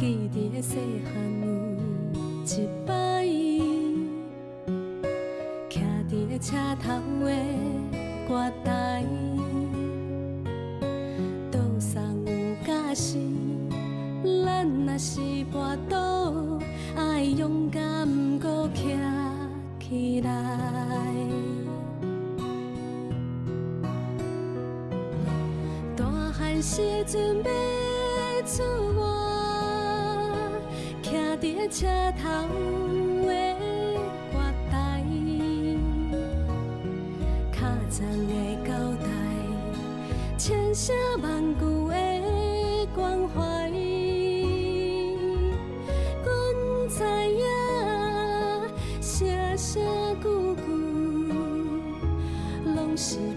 记得细汉有一摆，徛伫车头的月台，倒送有假时，咱若是跋倒，爱勇敢搁徛起来。大汉时阵要出外。徛伫车头的月台，卡层的交代，千声万句的关怀。阮知影，声声句句，拢是。